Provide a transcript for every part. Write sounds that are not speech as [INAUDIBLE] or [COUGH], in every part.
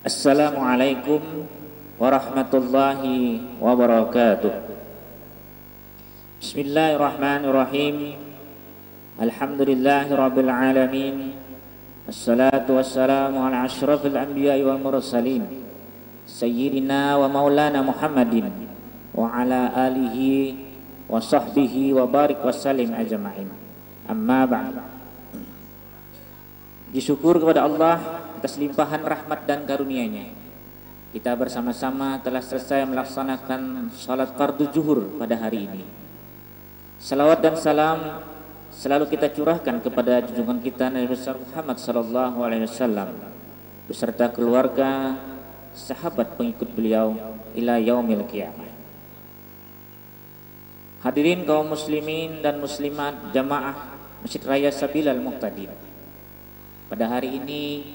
Assalamualaikum warahmatullahi wabarakatuh. Bismillahirrahmanirrahim. Alhamdulillahi rabbil alamin. Assalatu wassalamu ala asyrafil anbiya'i wal mursalin. Sayyidina wa maulana Muhammadin wa ala alihi wa sahbihi wa barik wa salim ajma'in. Amma ba'd. Disyukur kepada Allah atas limpahan rahmat dan karunia-Nya. Kita bersama-sama telah selesai melaksanakan salat fardu zuhur pada hari ini. Salawat dan salam selalu kita curahkan kepada junjungan kita Nabi besar Muhammad sallallahu alaihi wasallam beserta keluarga, sahabat pengikut beliau ila yaumil qiyamah. Hadirin kaum muslimin dan muslimat jamaah Masjid Raya Sabilal Muqtadin. Pada hari ini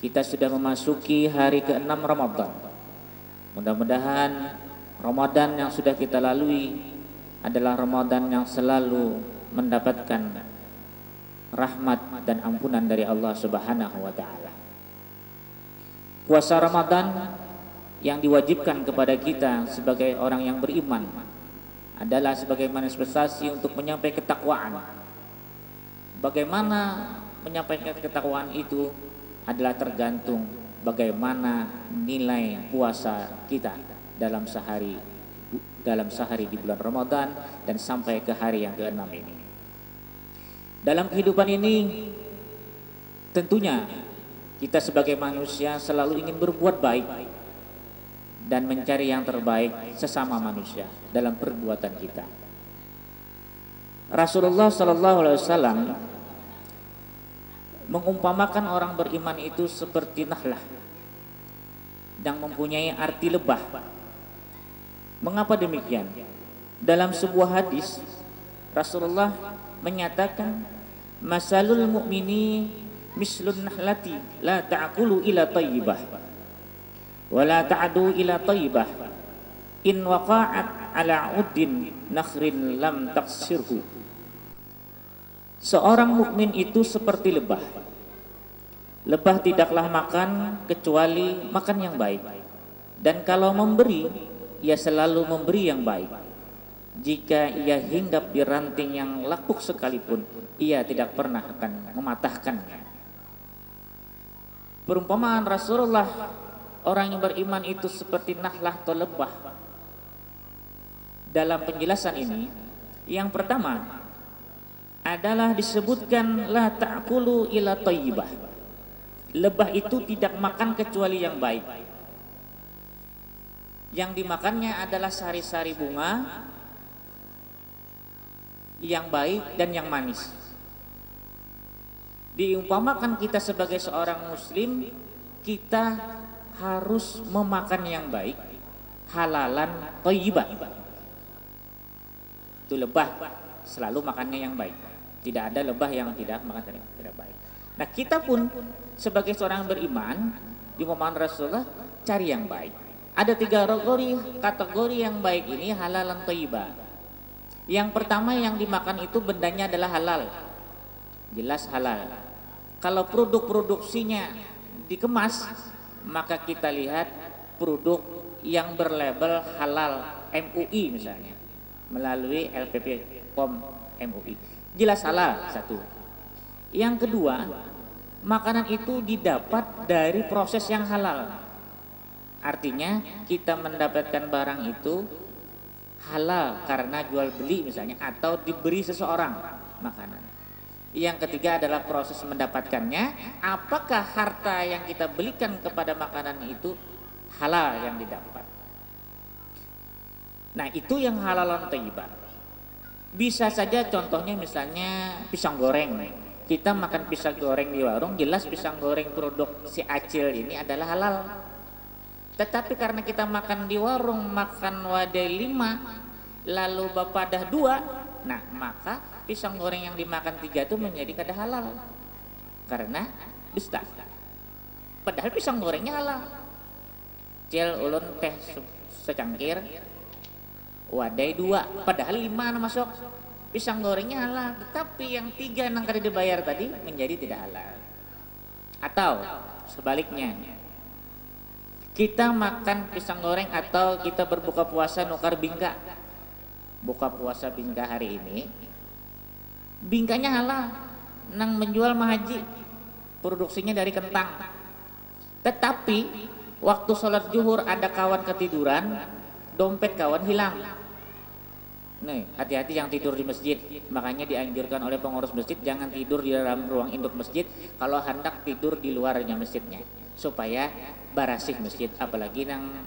kita sudah memasuki hari ke-6 Ramadan. Mudah-mudahan Ramadan yang sudah kita lalui adalah Ramadan yang selalu mendapatkan rahmat dan ampunan dari Allah Subhanahu wa taala. Puasa Ramadan yang diwajibkan kepada kita sebagai orang yang beriman adalah sebagai manifestasi untuk menyampaikan ketakwaan. Bagaimana menyampaikan ketakwaan itu adalah tergantung bagaimana nilai puasa kita dalam sehari dalam sehari di bulan Ramadan dan sampai ke hari yang keenam ini. Dalam kehidupan ini tentunya kita sebagai manusia selalu ingin berbuat baik dan mencari yang terbaik sesama manusia dalam perbuatan kita. Rasulullah Shallallahu Alaihi Wasallam mengumpamakan orang beriman itu seperti nahlah yang mempunyai arti lebah. Mengapa demikian? Dalam sebuah hadis Rasulullah menyatakan masalul mu'mini mislun nahlati la ta'kulu ila tayyibah wa la ta'du ila tayyibah in waqa'at ala uddin nakhrin lam taksirhu Seorang mukmin itu seperti lebah. Lebah tidaklah makan kecuali makan yang baik. Dan kalau memberi, ia selalu memberi yang baik. Jika ia hinggap di ranting yang lapuk sekalipun, ia tidak pernah akan mematahkannya. Perumpamaan Rasulullah orang yang beriman itu seperti nahlah atau lebah. Dalam penjelasan ini, yang pertama, adalah disebutkan la ta'kulu ila thayyibah. Lebah itu tidak makan kecuali yang baik. Yang dimakannya adalah sari-sari bunga yang baik dan yang manis. Diumpamakan kita sebagai seorang muslim, kita harus memakan yang baik, halalan thayyibah. Itu lebah selalu makannya yang baik. Tidak ada lebah yang tidak makan tidak baik. Nah kita pun sebagai seorang beriman di momen Rasulullah cari yang baik. Ada tiga kategori kategori yang baik ini halal dan thayyibah. Yang pertama yang dimakan itu bendanya adalah halal. Jelas halal. Kalau produk produksinya dikemas, maka kita lihat produk yang berlabel halal MUI misalnya melalui LPP POM MUI jelas salah satu. Yang kedua, makanan itu didapat dari proses yang halal. Artinya kita mendapatkan barang itu halal karena jual beli misalnya atau diberi seseorang makanan. Yang ketiga adalah proses mendapatkannya. Apakah harta yang kita belikan kepada makanan itu halal yang didapat? Nah itu yang halalan thayyibah. Bisa saja contohnya misalnya pisang goreng. Kita makan pisang goreng di warung, jelas pisang goreng produk si Acil ini adalah halal. Tetapi karena kita makan di warung, makan wadah lima, lalu bapak dah dua, nah maka pisang goreng yang dimakan tiga itu menjadi kada halal. Karena dusta. Padahal pisang gorengnya halal. Cil ulun teh secangkir, wadai dua padahal lima masuk. Pisang gorengnya halal tetapi yang tiga yang kali dibayar tadi menjadi tidak halal. Atau sebaliknya kita makan pisang goreng atau kita berbuka puasa nukar bingka. Buka puasa bingka hari ini bingkanya halal. Nang menjual mahaji produksinya dari kentang. Tetapi waktu sholat zuhur ada kawan ketiduran dompet kawan hilang. Nih, hati-hati yang tidur di masjid. Makanya dianjurkan oleh pengurus masjid jangan tidur di dalam ruang induk masjid kalau hendak tidur di luarnya masjidnya. Supaya barasih masjid apalagi nang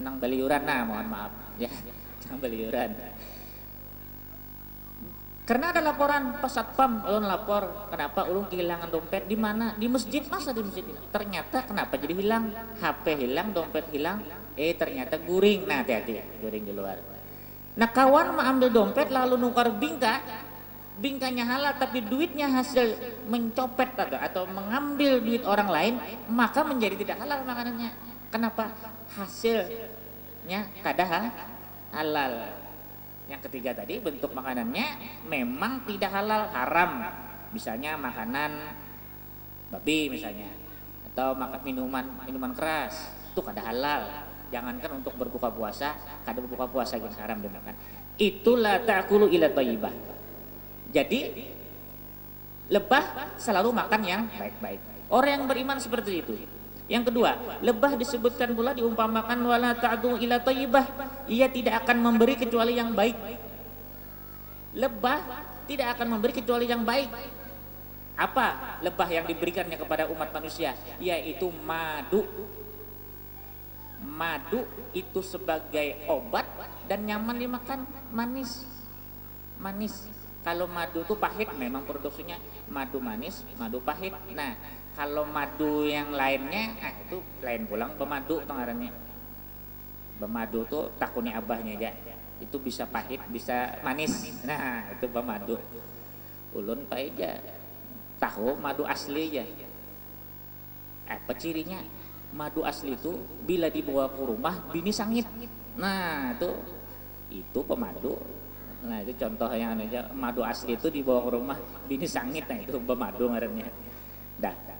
nang beliuran nah mohon maaf. Ya [LAUGHS] nang beliuran karena ada laporan pas satpam ulun lapor kenapa ulun kehilangan dompet di mana? Di masjid. Masa di masjid ternyata kenapa jadi hilang? HP hilang dompet hilang. Eh ternyata guring. Nah hati-hati guring di luar. Nah kawan mengambil dompet lalu nukar bingka. Bingkanya halal tapi duitnya hasil mencopet atau, atau mengambil duit orang lain maka menjadi tidak halal makanannya. Kenapa? Hasilnya kadah halal yang ketiga tadi bentuk makanannya memang tidak halal haram. Misalnya makanan babi misalnya atau makan minuman minuman keras. Itu kada halal. Jangankan untuk berbuka puasa kada berbuka puasa yang haram dimakan. Itulah ta'kulu ila thayyibah jadi lebah selalu makan yang baik-baik. Orang yang beriman seperti itu. Yang kedua, lebah disebutkan pula diumpamakan wala ta'du ila thayyibah. Ia tidak akan memberi kecuali yang baik. Lebah tidak akan memberi kecuali yang baik. Apa lebah yang diberikannya kepada umat manusia? Yaitu madu. Madu itu sebagai obat dan nyaman dimakan, manis. Manis kalau madu itu pahit memang produksinya madu manis, madu pahit. Nah, kalau madu yang lainnya, ah itu lain pulang pemadu tengarannya. Pemadu tuh takutnya abahnya aja. Itu bisa pahit, bisa manis. Nah, itu pemadu. Ulun pak aja. Tahu madu asli ya. Apa cirinya? Madu asli itu bila dibawa ke rumah bini sangit. Nah, itu itu pemadu Nah itu contoh yang aja madu asli itu dibawa ke rumah bini sangit nah itu pemadu ngarannya. Dah.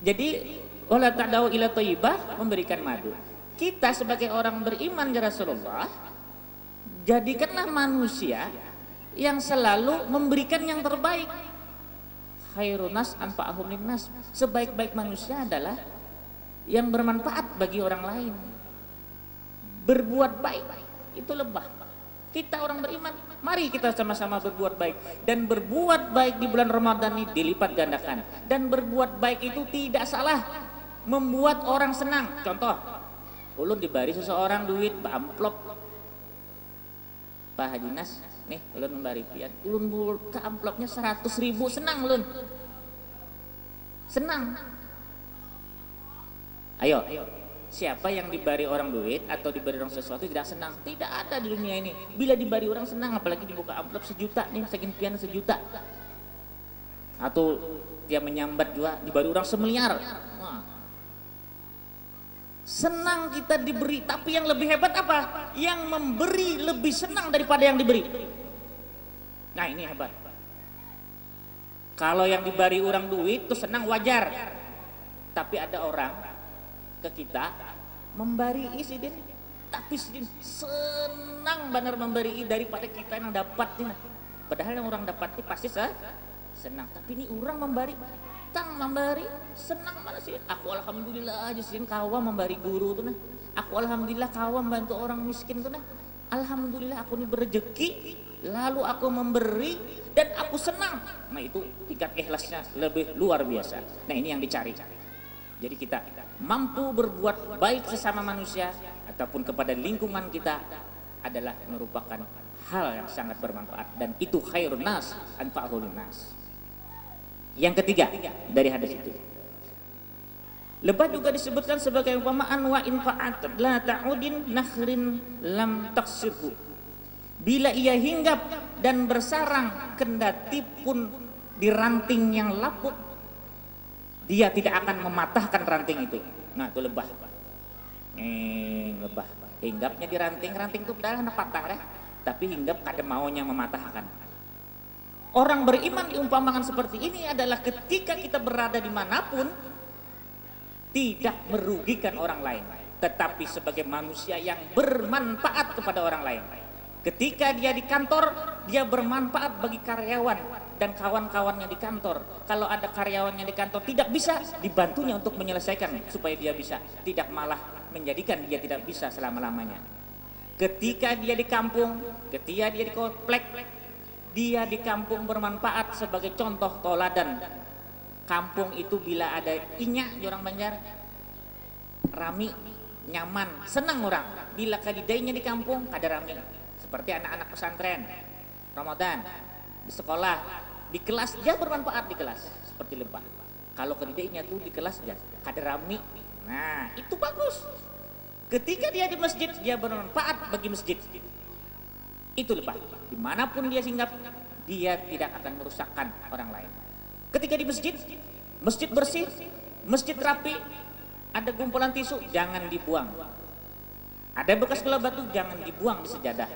Jadi wala ta'dau ila thayyibah memberikan madu. Kita sebagai orang beriman ya Rasulullah jadikanlah manusia yang selalu memberikan yang terbaik. Khairunas anfa'ahum linnas. Sebaik-baik manusia adalah yang bermanfaat bagi orang lain. Berbuat baik itu lebah kita orang beriman, mari kita sama-sama berbuat baik. Dan berbuat baik di bulan Ramadan ini dilipat gandakan. Dan berbuat baik itu tidak salah. Membuat orang senang. Contoh, ulun dibari seseorang duit amplop. Pak Haji Nas, nih ulun membari pian. Ulun buka amplopnya 100 ribu, senang ulun. Senang. Ayo, ayo siapa yang diberi orang duit atau diberi orang sesuatu tidak senang? Tidak ada di dunia ini. Bila diberi orang senang apalagi dibuka amplop sejuta nih sekian sejuta. Atau dia menyambat juga diberi orang semiliar. Senang kita diberi tapi yang lebih hebat apa? Yang memberi lebih senang daripada yang diberi. Nah ini hebat. Kalau yang diberi orang duit itu senang wajar. Tapi ada orang ke kita memberi sidin tapi sidin senang benar memberi daripada kita yang dapat padahal yang orang dapat pasti se senang. Tapi ini orang memberi tang memberi senang mana sih aku alhamdulillah aja sih kawan memberi guru tuh nah. Aku alhamdulillah kawan bantu orang miskin tuh nah. Alhamdulillah aku ini berrezeki lalu aku memberi dan aku senang. Nah itu tingkat ikhlasnya lebih luar biasa. Nah ini yang dicari jadi kita mampu berbuat baik sesama manusia ataupun kepada lingkungan kita adalah merupakan hal yang sangat bermanfaat dan itu khairun nas anfa'ul nas. Yang ketiga dari hadis itu. Lebah juga disebutkan sebagai umpamaan wa in fa'at la ta'udin nakhrin lam taksirhu. Bila ia hinggap dan bersarang kendati pun di ranting yang lapuk dia tidak akan mematahkan ranting itu. Nah, itu lebah. Eh, lebah. Hinggapnya di ranting, ranting itu padahal anak patah ya. Tapi hinggap kada maunya mematahkan. Orang beriman diumpamakan seperti ini adalah ketika kita berada di mana pun, tidak merugikan orang lain, tetapi sebagai manusia yang bermanfaat kepada orang lain. Ketika dia di kantor, dia bermanfaat bagi karyawan dan kawan-kawannya di kantor. Kalau ada karyawannya di kantor tidak bisa, dibantunya untuk menyelesaikan supaya dia bisa. Tidak malah menjadikan dia tidak bisa selama-lamanya. Ketika dia di kampung, ketika dia di komplek, dia di kampung bermanfaat sebagai contoh toladan. Kampung itu bila ada inyak orang Banjar, rami, nyaman, senang orang. Bila kadidainya di kampung, ada rami seperti anak-anak pesantren Ramadan di sekolah di kelas dia bermanfaat di kelas seperti lebah kalau kedidiknya tuh di kelas dia kader rami. Nah itu bagus. Ketika dia di masjid dia bermanfaat bagi masjid. Itu lebah di mana pun dia singgah dia tidak akan merusakkan orang lain. Ketika di masjid masjid bersih masjid rapi ada gumpulan tisu jangan dibuang. Ada bekas gula batu jangan dibuang di sejadah.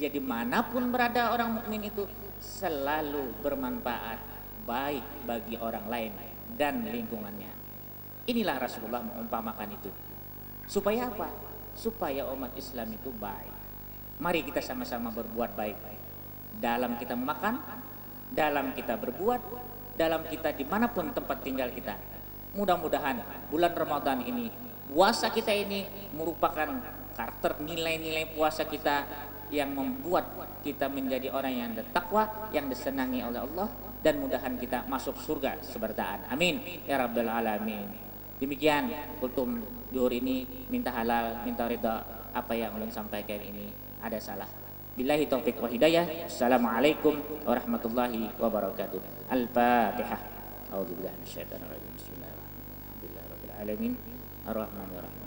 Jadi mana pun berada orang mukmin itu selalu bermanfaat baik bagi orang lain dan lingkungannya. Inilah Rasulullah mengumpamakan itu. Supaya apa? Supaya umat Islam itu baik. Mari kita sama-sama berbuat baik. Dalam kita makan, dalam kita berbuat, dalam kita di mana pun tempat tinggal kita. Mudah-mudahan bulan Ramadan ini, puasa kita ini merupakan karakter nilai-nilai puasa kita yang membuat kita menjadi orang yang bertakwa, yang disenangi oleh Allah dan mudahan kita masuk surga sebertaan. Amin ya rabbal alamin. Demikian kultum duhur ini minta halal, minta ridha apa yang ulun sampaikan ini ada salah. Billahi taufik wa hidayah. Assalamualaikum warahmatullahi wabarakatuh. Al-Fatihah. A'udzu billahi minasyaitonir rajim. Bismillahirrahmanirrahim. Alamin. Ar-Rahmanir Rahim.